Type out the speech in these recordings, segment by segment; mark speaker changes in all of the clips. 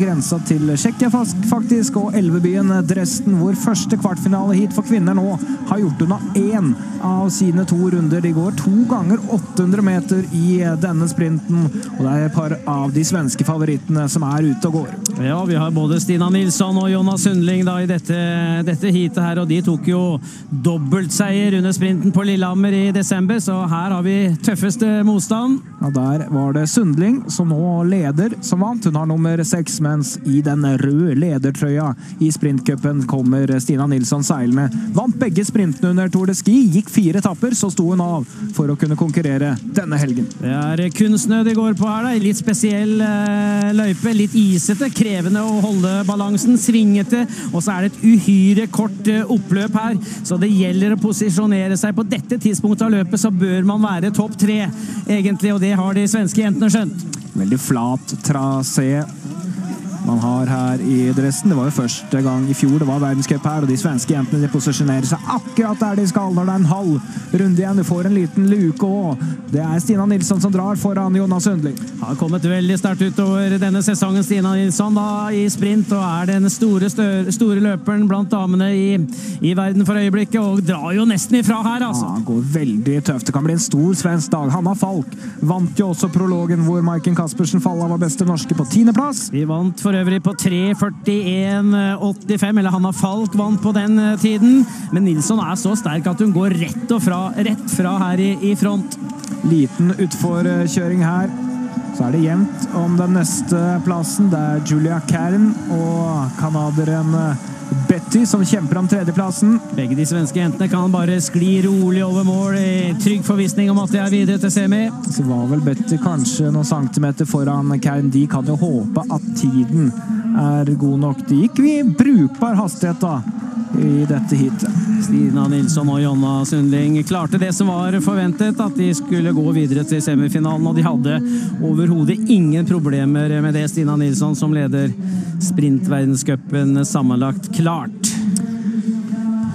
Speaker 1: grensa til Tsjekkia, faktisk, og elvebyen Dresden, hvor første kvartfinale hit for kvinner nå har gjort unna én av sine to runder. De går to ganger 800 meter i denne sprinten, og det er et par av de svenske favorittene som er ute og går.
Speaker 2: Ja, vi har både Stina Nilsson og Jonas Sundling da i dette, dette heatet her, og de tok jo dobbeltseier under sprinten på Lillehammer i desember, så her har vi tøffeste motstand.
Speaker 1: Ja, Der var det Sundling som nå leder, som vant. Hun har nummer seks, mens i den røde ledertrøya i sprintcupen kommer Stina Nilsson seilende. Vant begge sprintene under Tour de Ski, gikk fire etapper, så sto hun av for å kunne konkurrere denne helgen.
Speaker 2: Det er kunstsnø de går på her, da. Litt spesiell eh, løype. Litt isete, krevende å holde balansen, svingete, og så er det et uhyre kort eh, oppløp her. Så det gjelder å posisjonere seg. På dette tidspunktet av løpet så bør man være topp tre, egentlig, og det har de svenske jentene skjønt.
Speaker 1: Veldig flat trasé man har her i Dresden. Det var jo første gang i fjor det var verdenscup her, og de svenske jentene de posisjonerer seg akkurat der de skal når det er en halv runde igjen. Du får en liten luke òg. Det er Stina Nilsson som drar foran Jonas Sundling.
Speaker 2: Har kommet veldig sterkt utover denne sesongen, Stina Nilsson, da, i sprint, og er den store, store løperen blant damene i, i, verden for øyeblikket, og drar jo nesten ifra her, altså.
Speaker 1: Ja, går veldig tøft. Det kan bli en stor svensk dag. Hanna Falk vant jo også prologen, hvor Maiken Caspersen Falla var beste norske på tiendeplass.
Speaker 2: Vi vant for øvrig på 3.41,85, eller Hanna Falk vant på den eh, tiden. Men Nilsson er så sterk at hun går rett, fra, rett fra her i, i front.
Speaker 1: Liten utforkjøring her. Så er det jevnt om den neste plassen. Det er Julia Kern og canadieren Betty som kjemper om tredjeplassen.
Speaker 2: Begge de svenske jentene kan bare skli rolig over mål i trygg forvissning om at de er videre til semi.
Speaker 1: Så var vel Betty kanskje noen centimeter foran Kern. De kan jo håpe at tiden er god nok. Det gikk i brukbar hastighet da i dette heatet.
Speaker 2: Stina Nilsson og Jonna Sundling klarte det som var forventet, at de skulle gå videre til semifinalen. Og de hadde overhodet ingen problemer med det. Stina Nilsson som leder sprintverdenscupen sammenlagt klart.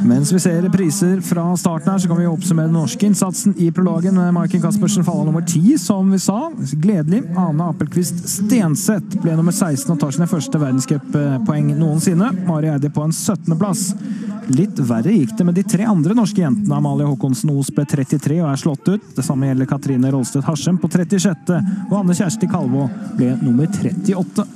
Speaker 1: Mens vi ser priser fra starten her, så kan vi oppsummere den norske innsatsen i prologen. Maiken Caspersen falla nummer ti, som vi sa. Gledelig. Ane Appelquist Stenseth ble nummer 16 og tar sine første verdenscuppoeng noensinne. Mari Eide på en 17.-plass. Litt verre gikk det med de tre andre norske jentene. Amalie Håkonsen Os ble 33 og er slått ut. Det samme gjelder Katrine Rolstedt Harsem på 36., og Anne Kjersti Kalvå ble nummer 38.